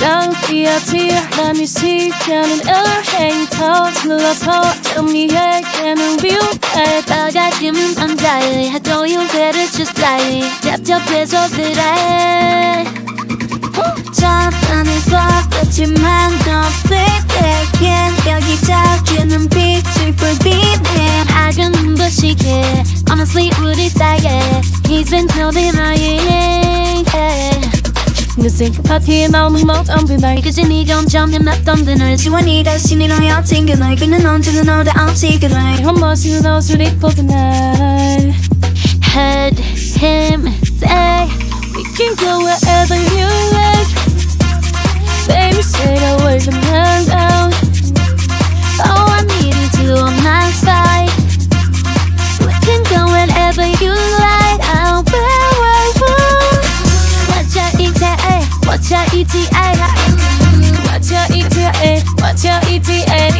empty Let me see 나는 일행터 눌러서 정리해게는 비웃해 빠가기면 남자의 하도 유배를 주사이 답답해서 그래 잠깐을 꽉었지만 너 baby 여기저기는 빛을 불빛해 작은 눈부시게 Honestly 우리 사이에 He's been holding my hand 무슨 파티에 나오는 멋던 그날 그지 네 점점 났던 그날 지원이가 신이랑 여친 그날 그는 언제나 너를 없이 그날 한 멋있는 옷을 입고 그날 Heard him say We can go wherever you ETA Watch your ETA Watch your ETA Watch your ETA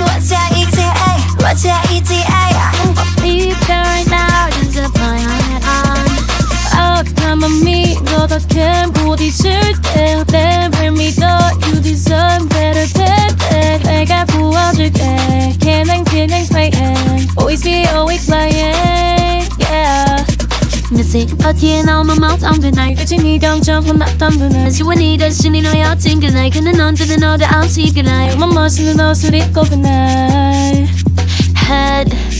What's your ETA? What's your ETA? Leave right now Just a plan on 아까만 믿어도 부딪힐 때 see A 天啊，我们冒汤的奶，热情你当场碰到汤的奶，喜欢你的是你都要停个来，可能能真的 know that I'll take it like，我们陌生的都是你够个奶。Head。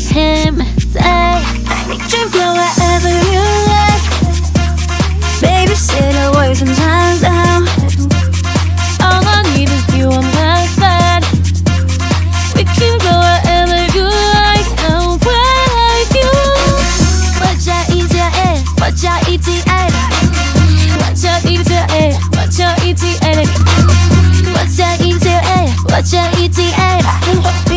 What's your ETA? What's your ETA?